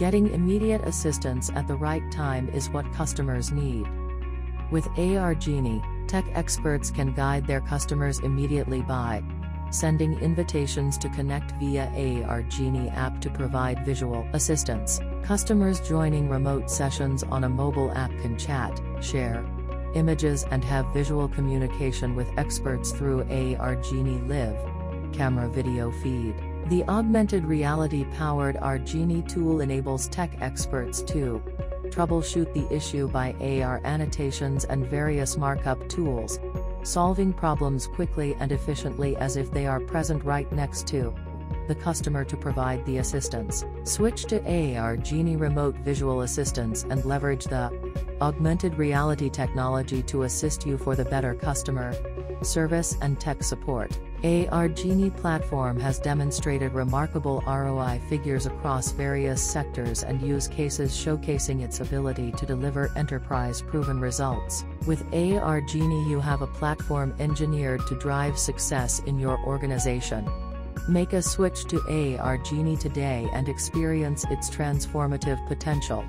Getting immediate assistance at the right time is what customers need. With AR Genie, tech experts can guide their customers immediately by sending invitations to connect via AR Genie app to provide visual assistance. Customers joining remote sessions on a mobile app can chat, share images and have visual communication with experts through AR Genie Live camera video feed. The augmented reality powered AR Genie tool enables tech experts to troubleshoot the issue by AR annotations and various markup tools, solving problems quickly and efficiently as if they are present right next to the customer to provide the assistance. Switch to AR Genie Remote Visual Assistance and leverage the augmented reality technology to assist you for the better customer service and tech support. AR Genie platform has demonstrated remarkable ROI figures across various sectors and use cases showcasing its ability to deliver enterprise proven results. With AR Genie you have a platform engineered to drive success in your organization. Make a switch to AR Genie today and experience its transformative potential.